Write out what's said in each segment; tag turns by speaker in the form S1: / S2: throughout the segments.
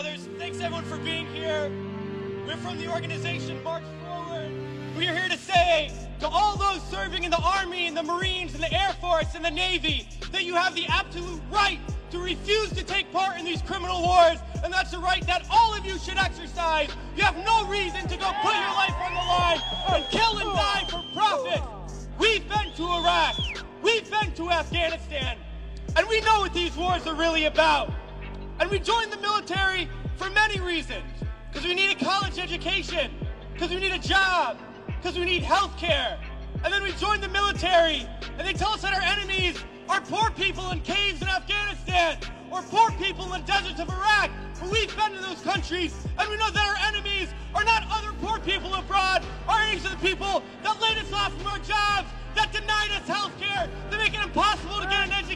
S1: brothers. Thanks everyone for being here. We're from the organization March Forward. We are here to say to all those serving in the Army and the Marines and the Air Force and the Navy that you have the absolute right to refuse to take part in these criminal wars, and that's a right that all of you should exercise. You have no reason to go put your life on the line and kill and die for profit. We've been to Iraq. We've been to Afghanistan. And we know what these wars are really about. And we joined the military for many reasons. Because we need a college education, because we need a job, because we need health care. And then we joined the military, and they tell us that our enemies are poor people in caves in Afghanistan, or poor people in the deserts of Iraq. But we've been to those countries, and we know that our enemies are not other poor people abroad. Our enemies are the people that laid us off from our jobs, that denied us health care, that make it impossible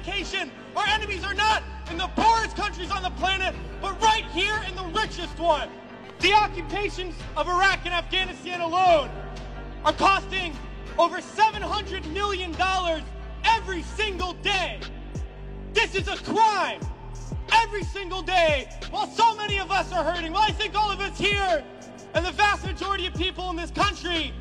S1: education. Our enemies are not in the poorest countries on the planet, but right here in the richest one. The occupations of Iraq and Afghanistan alone are costing over $700 million every single day. This is a crime every single day while so many of us are hurting. Well, I think all of us here and the vast majority of people in this country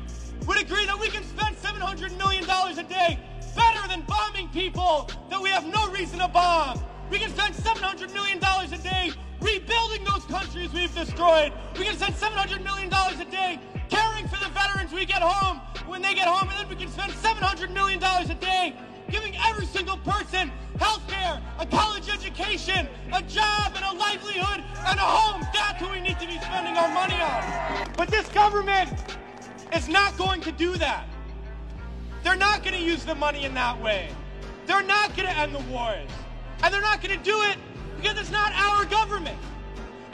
S1: would agree that we can spend $700 million a day better than bombing people we have no reason to bomb. We can spend $700 million a day rebuilding those countries we've destroyed. We can spend $700 million a day caring for the veterans we get home when they get home, and then we can spend $700 million a day giving every single person health care, a college education, a job, and a livelihood, and a home. That's who we need to be spending our money on. But this government is not going to do that. They're not going to use the money in that way. They're not going to end the wars. And they're not going to do it because it's not our government.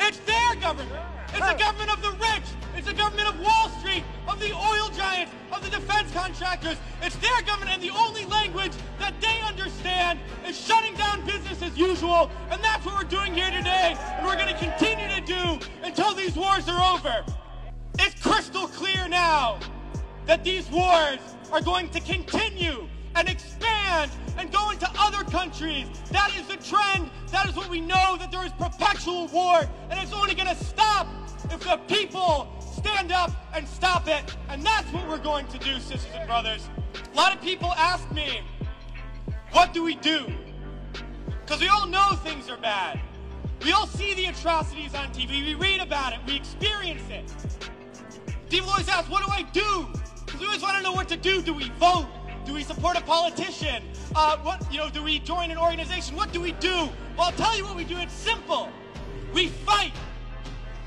S1: It's their government. It's the government of the rich. It's the government of Wall Street, of the oil giants, of the defense contractors. It's their government, and the only language that they understand is shutting down business as usual. And that's what we're doing here today, and we're going to continue to do until these wars are over. It's crystal clear now that these wars are going to continue and expand countries. That is the trend. That is what we know, that there is perpetual war, and it's only going to stop if the people stand up and stop it. And that's what we're going to do, sisters and brothers. A lot of people ask me, what do we do? Because we all know things are bad. We all see the atrocities on TV. We read about it. We experience it. People always ask, what do I do? Because we always want to know what to do. Do we vote? Do we support a politician? Uh, what, you know, do we join an organization? What do we do? Well, I'll tell you what we do. It's simple. We fight.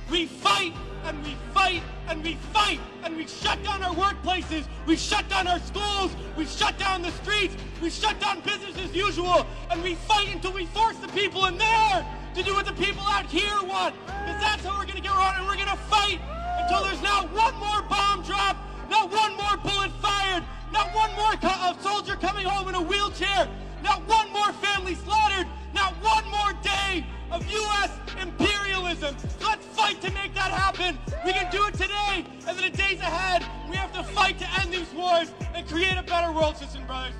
S1: We fight and we fight and we fight and we shut down our workplaces. We shut down our schools. We shut down the streets. We shut down business as usual. And we fight until we force the people in there to do what the people out here want. Because that's how we're going to get around soldier coming home in a wheelchair. Not one more family slaughtered. Not one more day of U.S. imperialism. Let's fight to make that happen. We can do it today and in the days ahead. We have to fight to end these wars and create a better world, and brothers.